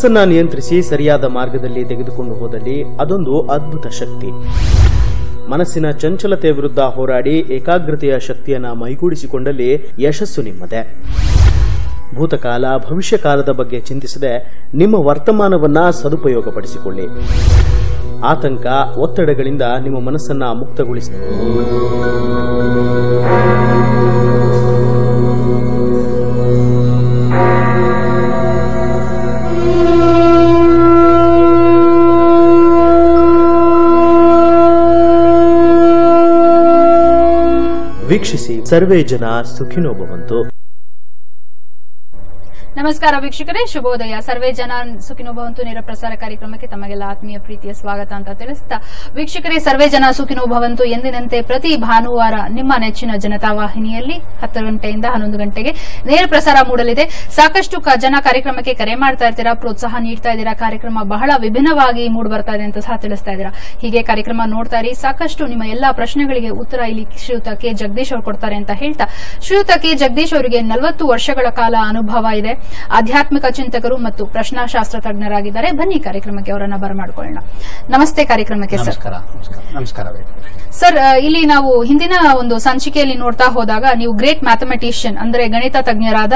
ಮನಸ್ಸನ್ನ ನಿಯಂತ್ರಿಸಿ ಸರಿಯಾದ ಮಾರ್ಗದಲ್ಲಿ ತೆಗೆದುಕೊಂಡು ಹೋದಲ್ಲಿ ಅದೊಂದು ಅದ್ಭುತ ಶಕ್ತಿ. ಮನಸ್ಸಿನ ಚಂಚಲತೆ ವಿರುದ್ಧ ಹೋರಾಡಿ ಏಕಾಗ್ರತೆಯ ಶಕ್ತಿಯನ್ನ ಮೈಗೂಡಿಸಿಕೊಂಡಲ್ಲಿ ಯಶಸ್ಸು ನಿಮ್ಮದೇ. ಭೂತಕಾಲ, ಭವಿಷ್ಯಕಾಲದ ಬಗ್ಗೆ ಚಿಂತಿಸದೆ ನಿಮ್ಮ ವರ್ತಮಾನವನ್ನ ಸದುಪಯೋಗಪಡಿಸಿಕೊಳ್ಳಿ. ಆತಂಕ, ಒತ್ತಡಗಳಿಂದ ನಿಮ್ಮ ಮನಸ್ಸನ್ನ ಮುಕ್ತಗೊಳಿಸಿ. ಸರ್ವೇ ಜನ ಸುಖಿನೋ ಭವಂತು ನಮಸ್ಕಾರ ವೀಕ್ಷಕರೇ. ಶುಭೋದಯ. ಸರ್ವೇ ಜನ ಸುಖಿನೋ ಭವಂತು ನೇರ ಪ್ರಸಾರ ಕಾರ್ಯಕ್ರಮಕ್ಕೆ ತಮಗೆಲ್ಲ ಆತ್ಮೀಯ ಪ್ರೀತಿಯ ಸ್ವಾಗತ ಅಂತ ತಿಳಿಸ್ತಾ ವೀಕ್ಷಕರೇ, ಸರ್ವೇ ಜನ ಸುಖಿನೋ ಭವಂತು ಎಂದಿನಂತೆ ಪ್ರತಿ ಭಾನುವಾರ ನಿಮ್ಮ ನೆಚ್ಚಿನ ಜನತಾ ವಾಹಿನಿಯಲ್ಲಿ ಹತ್ತು ಗಂಟೆಯಿಂದ ಹನ್ನೊಂದು ಗಂಟೆಗೆ ನೇರ ಪ್ರಸಾರ ಮೂಡಲಿದೆ. ಸಾಕಷ್ಟು ಜನ ಕಾರ್ಯಕ್ರಮಕ್ಕೆ ಕರೆ ಮಾಡ್ತಾ ಇರ್ತೀರಾ, ಪ್ರೋತ್ಸಾಹ ನೀಡ್ತಾ ಇದ್ದೀರಾ, ಕಾರ್ಯಕ್ರಮ ಬಹಳ ವಿಭಿನ್ನವಾಗಿ ಮೂಡಿ ಬರ್ತಾ ಇದೆ ಅಂತ ಸಹ ತಿಳಿಸ್ತಾ ಇದ್ದೀರಾ. ಹೀಗೆ ಕಾರ್ಯಕ್ರಮ ನೋಡ್ತಾ ಇರಿ. ಸಾಕಷ್ಟು ನಿಮ್ಮ ಎಲ್ಲಾ ಪ್ರಶ್ನೆಗಳಿಗೆ ಉತ್ತರ ಇಲ್ಲಿ ಶ್ರೀಯುತ ಕೆ. ಜಗದೀಶ್ ಅವರು ಕೊಡ್ತಾರೆ ಅಂತ ಹೇಳ್ತಾ ಶ್ರೀಯುತ ಕೆ. ಜಗದೀಶ್ ಅವರಿಗೆ ನಲವತ್ತು ವರ್ಷಗಳ ಕಾಲ ಅನುಭವ ಇದೆ. ಆಧ್ಯಾತ್ಮಿಕ ಚಿಂತಕರು ಮತ್ತು ಪ್ರಶ್ನಾಶಾಸ್ತ್ರ ತಜ್ಞರಾಗಿದ್ದಾರೆ. ಬನ್ನಿ ಕಾರ್ಯಕ್ರಮಕ್ಕೆ ಅವರನ್ನ ಬರಮಾಡಿಕೊಳ್ಳೋಣ. ನಮಸ್ತೆ ಕಾರ್ಯಕ್ರಮಕ್ಕೆ ಸರ್. ನಮಸ್ಕಾರ ಸರ್ ಇಲ್ಲಿ ನಾವು ಹಿಂದಿನ ಒಂದು ಸಂಚಿಕೆಯಲ್ಲಿ ನೋಡ್ತಾ ಹೋದಾಗ ನೀವು ಗ್ರೇಟ್ ಮ್ಯಾಥಮೆಟಿಷಿಯನ್ ಅಂದ್ರೆ ಗಣಿತ ತಜ್ಞರಾದ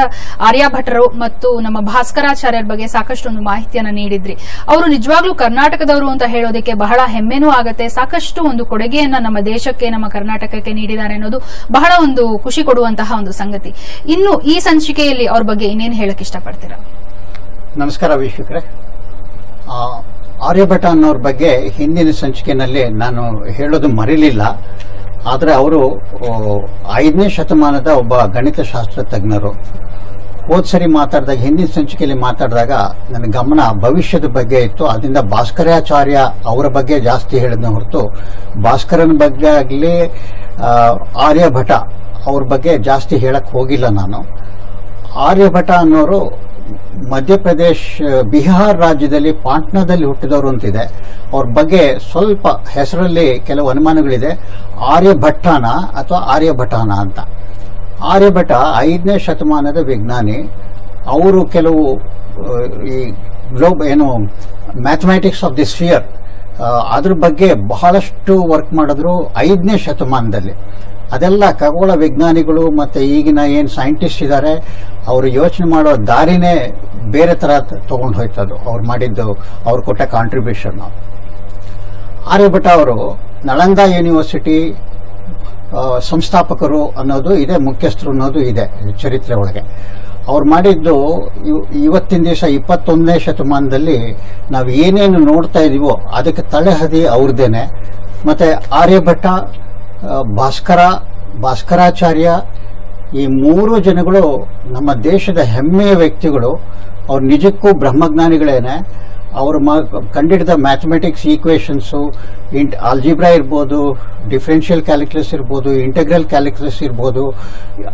ಆರ್ಯಭಟರು ಮತ್ತು ನಮ್ಮ ಭಾಸ್ಕರಾಚಾರ್ಯರ ಬಗ್ಗೆ ಸಾಕಷ್ಟು ಒಂದು ಮಾಹಿತಿಯನ್ನು ನೀಡಿದ್ರಿ. ಅವರು ನಿಜವಾಗ್ಲೂ ಕರ್ನಾಟಕದವರು ಅಂತ ಹೇಳೋದಕ್ಕೆ ಬಹಳ ಹೆಮ್ಮೆನೂ ಆಗತ್ತೆ. ಸಾಕಷ್ಟು ಒಂದು ಕೊಡುಗೆಯನ್ನ ನಮ್ಮ ದೇಶಕ್ಕೆ ನಮ್ಮ ಕರ್ನಾಟಕಕ್ಕೆ ನೀಡಿದ್ದಾರೆ ಅನ್ನೋದು ಬಹಳ ಒಂದು ಖುಷಿ ಕೊಡುವಂತಹ ಒಂದು ಸಂಗತಿ. ಇನ್ನು ಈ ಸಂಚಿಕೆಯಲ್ಲಿ ಅವ್ರ ಬಗ್ಗೆ ಇನ್ನೇನು ಹೇಳಕ್ ಇಷ್ಟಪಡ್ತೀರಾ? ನಮಸ್ಕಾರ ವೀಕ್ಷಕರೇ. ಆರ್ಯಭಟ ಅನ್ನೋರ ಬಗ್ಗೆ ಹಿಂದಿನ ಸಂಚಿಕೆನಲ್ಲಿ ನಾನು ಹೇಳೋದು ಮರೀಲಿಲ್ಲ. ಆದರೆ ಅವರು ಐದನೇ ಶತಮಾನದ ಒಬ್ಬ ಗಣಿತಶಾಸ್ತ್ರ ತಜ್ಞರು. ಹೋದ್ ಸರಿ ಮಾತಾಡಿದಾಗ, ಹಿಂದಿನ ಸಂಚಿಕೆಯಲ್ಲಿ ಮಾತಾಡಿದಾಗ ನನ್ನ ಗಮನ ಭವಿಷ್ಯದ ಬಗ್ಗೆ ಇತ್ತು. ಅದರಿಂದ ಭಾಸ್ಕರಾಚಾರ್ಯ ಅವರ ಬಗ್ಗೆ ಜಾಸ್ತಿ ಹೇಳಿದ್ನ ಹೊರತು, ಭಾಸ್ಕರನ ಬಗ್ಗೆ ಆಗಲಿ ಆರ್ಯಭಟ ಅವ್ರ ಬಗ್ಗೆ ಜಾಸ್ತಿ ಹೇಳಕ್ ಹೋಗಿಲ್ಲ ನಾನು. ಆರ್ಯಭಟ ಅನ್ನೋರು ಮಧ್ಯಪ್ರದೇಶ, ಬಿಹಾರ್ ರಾಜ್ಯದಲ್ಲಿ ಪಾಟ್ನಾದಲ್ಲಿ ಹುಟ್ಟಿದವರು ಅಂತಿದೆ. ಅವ್ರ ಬಗ್ಗೆ ಸ್ವಲ್ಪ ಹೆಸರಲ್ಲಿ ಕೆಲವು ಅನುಮಾನಗಳಿದೆ. ಆರ್ಯಭಟ್ಟಾನ ಅಥವಾ ಆರ್ಯಭಟಾನ ಅಂತ. ಆರ್ಯಭಟ ಐದನೇ ಶತಮಾನದ ವಿಜ್ಞಾನಿ. ಅವರು ಕೆಲವು ಈ ಗ್ಲೋಬ್, ಏನು ಮ್ಯಾಥಮೆಟಿಕ್ಸ್ ಆಫ್ ದಿ ಸ್ಫಿಯರ್ ಅದ್ರ ಬಗ್ಗೆ ಬಹಳಷ್ಟು ವರ್ಕ್ ಮಾಡಿದ್ರು ಐದನೇ ಶತಮಾನದಲ್ಲಿ. ಅದೆಲ್ಲ ಖಗೋಳ ವಿಜ್ಞಾನಿಗಳು ಮತ್ತೆ ಈಗಿನ ಏನು ಸೈಂಟಿಸ್ಟ್ ಇದ್ದಾರೆ ಅವರು ಯೋಚನೆ ಮಾಡೋ ದಾರಿನೇ ಬೇರೆ ತರ ತಗೊಂಡು ಹೋಯ್ತದು. ಅವ್ರು ಮಾಡಿದ್ದು, ಅವ್ರು ಕೊಟ್ಟ ಕಾಂಟ್ರಿಬ್ಯೂಷನ್ ಆರ್ಯಭಟ ಅವರು ನಳಂದ ಯೂನಿವರ್ಸಿಟಿ ಸಂಸ್ಥಾಪಕರು ಅನ್ನೋದು ಇದೆ, ಮುಖ್ಯಸ್ಥರು ಅನ್ನೋದು ಇದೆ, ಚರಿತ್ರೆ ಒಳಗೆ. ಅವ್ರು ಮಾಡಿದ್ದು ಇವ್- ಇವತ್ತಿನ ದಿವಸ ಇಪ್ಪತ್ತೊಂದನೇ ಶತಮಾನದಲ್ಲಿ ನಾವು ಏನೇನು ನೋಡ್ತಾ ಇದೀವೋ ಅದಕ್ಕೆ ತಲೆಹದಿ ಅವ್ರದ್ದೇನೆ ಮತ್ತೆ ಆರ್ಯಭಟ ಭಾಸ್ಕರ, ಭಾಸ್ಕರಾಚಾರ್ಯ ಈ ಮೂರು ಜನಗಳು ನಮ್ಮ ದೇಶದ ಹೆಮ್ಮೆಯ ವ್ಯಕ್ತಿಗಳು. ಅವ್ರು ನಿಜಕ್ಕೂ ಬ್ರಹ್ಮಜ್ಞಾನಿಗಳೇನೆ. ಅವರು ಮ, ಕಂಡಿಡಿದ ಮ್ಯಾಥಮೆಟಿಕ್ಸ್ ಈಕ್ವೇಷನ್ಸು, ಇಂಟ್, ಆಲ್ಜಿಬ್ರಾ ಇರ್ಬೋದು, ಡಿಫ್ರೆನ್ಷಿಯಲ್ ಕ್ಯಾಲ್ಕುಲಸ್ ಇರ್ಬೋದು, ಇಂಟಗ್ರಲ್ ಕ್ಯಾಲ್ಕುಲಸ್ ಇರ್ಬೋದು,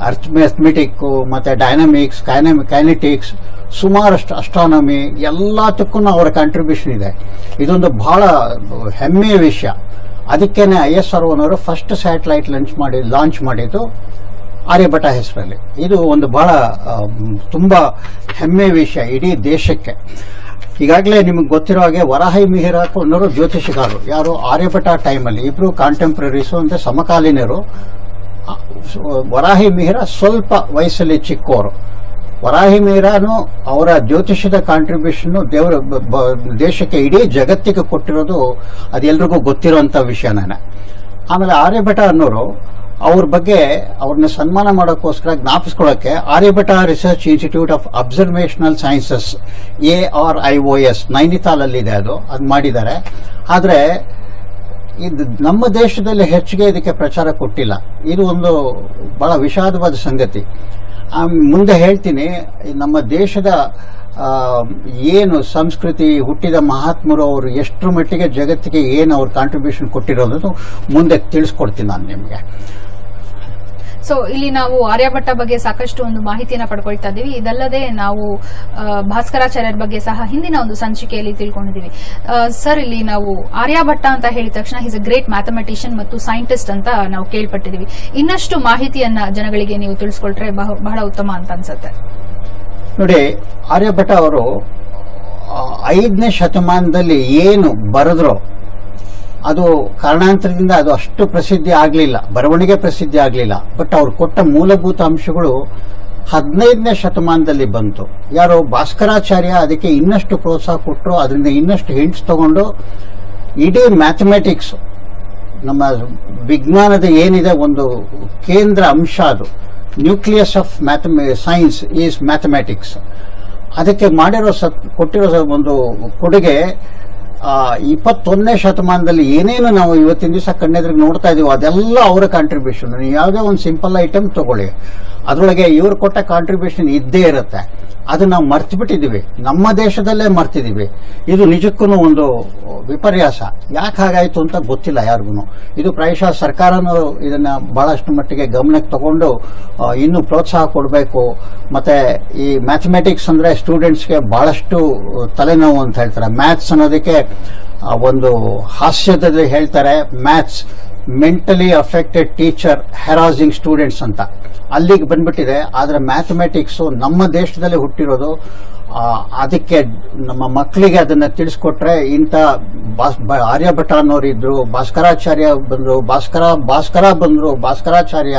ಅರ್ಥ್, ಮ್ಯಾಥಮೆಟಿಕ್ಕು, ಮತ್ತು ಡೈನಮಿಕ್ಸ್ ಕೈನಮಿ ಕೈನೆಟಿಕ್ಸ್, ಸುಮಾರಷ್ಟು ಅಸ್ಟ್ರಾನಮಿ ಎಲ್ಲದಕ್ಕೂ ಅವರ ಕಾಂಟ್ರಿಬ್ಯೂಷನ್ ಇದೆ. ಇದೊಂದು ಬಹಳ ಹೆಮ್ಮೆಯ ವಿಷಯ. ಅದಕ್ಕೇನೆ ಐ ಎಸ್ ಆರ್ ಓನವರು ಫಸ್ಟ್ ಸ್ಯಾಟಲೈಟ್ ಲಂಚ್ ಮಾಡಿ ಲಾಂಚ್ ಮಾಡಿದ್ದು ಆರ್ಯಭಟ ಹೆಸರಲ್ಲಿ. ಇದು ಒಂದು ಬಹಳ ತುಂಬ ಹೆಮ್ಮೆ ವಿಷಯ ಇಡೀ ದೇಶಕ್ಕೆ. ಈಗಾಗಲೇ ನಿಮಗೆ ಗೊತ್ತಿರೋ ಹಾಗೆ ವರಾಹಿ ಮಿಹಿರ ಅನ್ನೋರು ಜ್ಯೋತಿಷಿಗಾರರು. ಯಾರು ಆರ್ಯಭಟ ಟೈಮಲ್ಲಿ ಇಬ್ರು ಕಾಂಟೆಂಪ್ರರೀಸು ಅಂದರೆ ಸಮಕಾಲೀನರು. ವರಾಹಿ ಮಿಹಿರ ಸ್ವಲ್ಪ ವಯಸ್ಸಲ್ಲಿ ಚಿಕ್ಕೋರು. ವರಾಹಿ ಮೀರಾನು ಅವರ ಜ್ಯೋತಿಷ್ಯದ ಕಾಂಟ್ರಿಬ್ಯೂಷನ್ ದೇವರ ದೇಶಕ್ಕೆ ಇಡೀ ಜಗತ್ತಿಗೆ ಕೊಟ್ಟಿರೋದು ಅದೆಲ್ರಿಗೂ ಗೊತ್ತಿರುವಂತ ವಿಷಯನೇ ಆಮೇಲೆ ಆರ್ಯಭಟ ಅನ್ನೋರು ಅವ್ರ ಬಗ್ಗೆ ಅವ್ರನ್ನ ಸನ್ಮಾನ ಮಾಡೋಕ್ಕೋಸ್ಕರ ಜ್ಞಾಪಿಸ್ಕೊಳ್ಳೋಕೆ Aryabhata research institute of observational sciences A R I O S ನೈನಿತಾಲಲ್ಲಿದೆ ಅದು ಅದು ಮಾಡಿದ್ದಾರೆ. ಆದರೆ ಇದು ನಮ್ಮ ದೇಶದಲ್ಲಿ ಹೆಚ್ಚಿಗೆ ಇದಕ್ಕೆ ಪ್ರಚಾರ ಕೊಟ್ಟಿಲ್ಲ. ಇದು ಒಂದು ಬಹಳ ವಿಷಾದವಾದ ಸಂಗತಿ. ಮುಂದೆ ಹೇಳ್ತೀನಿ, ನಮ್ಮ ದೇಶದ ಏನು ಸಂಸ್ಕೃತಿ, ಹುಟ್ಟಿದ ಮಹಾತ್ಮರು ಅವರು ಎಷ್ಟರ ಮಟ್ಟಿಗೆ ಜಗತ್ತಿಗೆ ಏನು ಅವ್ರ ಕಾಂಟ್ರಿಬ್ಯೂಷನ್ ಕೊಟ್ಟಿರೋದು ಮುಂದೆ ತಿಳಿಸ್ಕೊಡ್ತೀನಿ ನಾನು ನಿಮಗೆ. ಸೊ ಇಲ್ಲಿ ನಾವು ಆರ್ಯಭಟ್ಟ ಬಗ್ಗೆ ಸಾಕಷ್ಟು ಒಂದು ಮಾಹಿತಿಯನ್ನು ಪಡ್ಕೊಳ್ತಾ ಇದ್ದೀವಿ. ಇದಲ್ಲದೆ ನಾವು ಭಾಸ್ಕರಾಚಾರ್ಯರ ಬಗ್ಗೆ ಸಹ ಹಿಂದಿನ ಒಂದು ಸಂಚಿಕೆಯಲ್ಲಿ ತಿಳ್ಕೊಂಡಿದ್ದೀವಿ. ಸರ್, ಇಲ್ಲಿ ನಾವು ಆರ್ಯಭಟ್ಟ ಅಂತ ಹೇಳಿದ ತಕ್ಷಣ ಈಸ್ ಅ ಗ್ರೇಟ್ ಮ್ಯಾಥಮೆಟಿಷಿಯನ್ ಮತ್ತು ಸೈಂಟಿಸ್ಟ್ ಅಂತ ನಾವು ಕೇಳ್ಪಟ್ಟಿದ್ದೀವಿ. ಇನ್ನಷ್ಟು ಮಾಹಿತಿಯನ್ನ ಜನಗಳಿಗೆ ನೀವು ತಿಳಿಸ್ಕೊಟ್ರೆ ಬಹ- ಬಹಳ ಉತ್ತಮ ಅಂತ ಅನ್ಸುತ್ತೆ. ನೋಡಿ, ಆರ್ಯಭಟ್ಟ ಅವರು ಐದನೇ ಶತಮಾನದಲ್ಲಿ ಏನು ಬರೆದ್ರೋ ಅದು ಕಾರಣಾಂತರದಿಂದ ಅದು ಅಷ್ಟು ಪ್ರಸಿದ್ಧಿ ಆಗಲಿಲ್ಲ, ಬರವಣಿಗೆ ಪ್ರಸಿದ್ಧಿ ಆಗಲಿಲ್ಲ. ಬಟ್ ಅವ್ರು ಕೊಟ್ಟ ಮೂಲಭೂತ ಅಂಶಗಳು ಹದಿನೈದನೇ ಶತಮಾನದಲ್ಲಿ ಬಂತು. ಯಾರೋ ಭಾಸ್ಕರಾಚಾರ್ಯ ಅದಕ್ಕೆ ಇನ್ನಷ್ಟು ಪ್ರೋತ್ಸಾಹ ಕೊಟ್ಟರು, ಅದರಿಂದ ಇನ್ನಷ್ಟು ಹಿಂಟ್ಸ್ ತಗೊಂಡು ಇಡೀ ಮ್ಯಾಥಮೆಟಿಕ್ಸ್ ನಮ್ಮ ವಿಜ್ಞಾನದ ಏನಿದೆ ಒಂದು ಕೇಂದ್ರ ಅಂಶ ಅದು. ನ್ಯೂಕ್ಲಿಯಸ್ ಆಫ್ ಮ್ಯಾಥಮೆ ಸೈನ್ಸ್ ಈಸ್ ಮ್ಯಾಥಮೆಟಿಕ್ಸ್ ಅದಕ್ಕೆ ಮಾಡಿರೋ ಸತ್, ಕೊಟ್ಟಿರೋ ಒಂದು ಕೊಡುಗೆ ಇಪ್ಪತ್ತೊಂದನೇ ಶತಮಾನದಲ್ಲಿ ಏನೇನು ನಾವು ಇವತ್ತಿನ ದಿವಸ ಕಣ್ಣೆದ್ರಿಗೆ ನೋಡ್ತಾ ಇದೀವೋ ಅದೆಲ್ಲ ಅವರ ಕಾಂಟ್ರಿಬ್ಯೂಷನ್ ನೀವು ಯಾವುದೇ ಒಂದು ಸಿಂಪಲ್ ಐಟಮ್ ತಗೊಳ್ಳಿ. ಅದರೊಳಗೆ ಇವರು ಕೊಟ್ಟ ಕಾಂಟ್ರಿಬ್ಯೂಷನ್ ಇದ್ದೇ ಇರುತ್ತೆ. ಅದು ನಾವು ಮರ್ತು ಬಿಟ್ಟಿದ್ದೀವಿ ನಮ್ಮ ದೇಶದಲ್ಲೇ ಮರ್ತಿದ್ದೀವಿ ಇದು ನಿಜಕ್ಕೂ ಒಂದು ವಿಪರ್ಯಾಸ. ಯಾಕೆ ಹಾಗಾಯಿತು ಅಂತ ಗೊತ್ತಿಲ್ಲ ಯಾರಿಗೂ. ಇದು ಪ್ರಾಯಶಃ ಸರ್ಕಾರನೂ ಇದನ್ನ ಬಹಳಷ್ಟು ಮಟ್ಟಿಗೆ ಗಮನಕ್ಕೆ ತಗೊಂಡು ಇನ್ನೂ ಪ್ರೋತ್ಸಾಹ ಕೊಡಬೇಕು. ಮತ್ತೆ ಈ ಮ್ಯಾಥಮೆಟಿಕ್ಸ್ ಅಂದ್ರೆ ಸ್ಟೂಡೆಂಟ್ಸ್ಗೆ ಬಹಳಷ್ಟು ತಲೆನೋವು ಅಂತ ಹೇಳ್ತಾರೆ. ಮ್ಯಾಥ್ಸ್ ಅನ್ನೋದಕ್ಕೆ ಒಂದು ಹಾಸ್ಯದಲ್ಲಿ ಹೇಳ್ತಾರೆ maths mentally affected teacher harassing students ಅಂತ. ಅಲ್ಲಿಗೆ ಬಂದ್ಬಿಟ್ಟಿದೆ, ಆದರೆ ಮ್ಯಾಥಮೆಟಿಕ್ಸು ನಮ್ಮ ದೇಶದಲ್ಲಿ ಹುಟ್ಟಿರೋದು ಅದಕ್ಕೆ ನಮ್ಮ ಮಕ್ಕಳಿಗೆ ಅದನ್ನು ತಿಳಿಸ್ಕೊಟ್ರೆ ಇಂಥ ಭಾಸ್- ಬ- ಆರ್ಯಭಟ ಅನ್ನೋರು ಇದ್ರು ಭಾಸ್ಕರಾಚಾರ್ಯ ಬಂದರು, ಭಾಸ್ಕರ ಭಾಸ್ಕರ ಬಂದರು, ಭಾಸ್ಕರಾಚಾರ್ಯ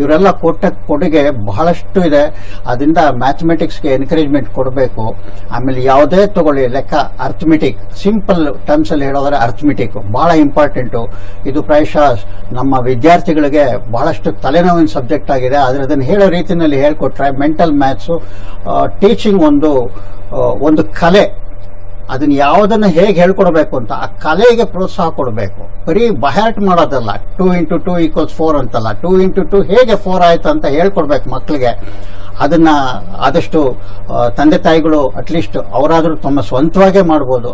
ಇವರೆಲ್ಲ ಕೊಟ್ಟ ಕೊಡುಗೆ ಬಹಳಷ್ಟು ಇದೆ. ಅದರಿಂದ ಮ್ಯಾಥಮೆಟಿಕ್ಸ್ಗೆ ಎನ್ಕರೇಜ್ಮೆಂಟ್ ಕೊಡಬೇಕು. ಆಮೇಲೆ ಯಾವುದೇ ತಗೊಳ್ಳಿ ಲೆಕ್ಕ ಅರ್ಥಮೆಟಿಕ್ ಸಿಂಪಲ್ ಟರ್ಮ್ಸಲ್ಲಿ ಹೇಳೋದ್ರೆ ಅರ್ಥಮೆಟಿಕ್ ಭಾಳ ಇಂಪಾರ್ಟೆಂಟು ಇದು ಪ್ರಾಯಶಃ ನಮ್ಮ ವಿದ್ಯಾರ್ಥಿಗಳಿಗೆ ಬಹಳಷ್ಟು ತಲೆನೋವಿನ ಸಬ್ಜೆಕ್ಟ್ ಆಗಿದೆ. ಆದರೆ ಅದನ್ನು ಹೇಳೋ ರೀತಿಯಲ್ಲಿ ಹೇಳ್ಕೊಟ್ರೆ ಮೆಂಟಲ್ ಮ್ಯಾಥ್ಸು ಟೀಚಿಂಗ್ ಒಂದು ಒಂದು ಕಲೆ. ಅದನ್ನ ಯಾವುದನ್ನ ಹೇಗೆ ಹೇಳ್ಕೊಡ್ಬೇಕು ಅಂತ ಆ ಕಲೆಗೆ ಪ್ರೋತ್ಸಾಹ ಕೊಡಬೇಕು. ಬರೀ ಬಹಾರ್ಟ್ ಮಾಡೋದಲ್ಲ. Two into two equals four ಅಂತಲ್ಲ. ಟೂ ಇಂಟು ಟೂ ಹೇಗೆ ಫೋರ್ ಆಯ್ತು ಅಂತ ಹೇಳ್ಕೊಡ್ಬೇಕು ಮಕ್ಕಳಿಗೆ ಅದನ್ನ ಆದಷ್ಟು ತಂದೆ ತಾಯಿಗಳು ಅಟ್ಲೀಸ್ಟ್ ಅವರಾದ್ರೂ ತಮ್ಮ ಸ್ವಂತವಾಗೇ ಮಾಡ್ಬೋದು.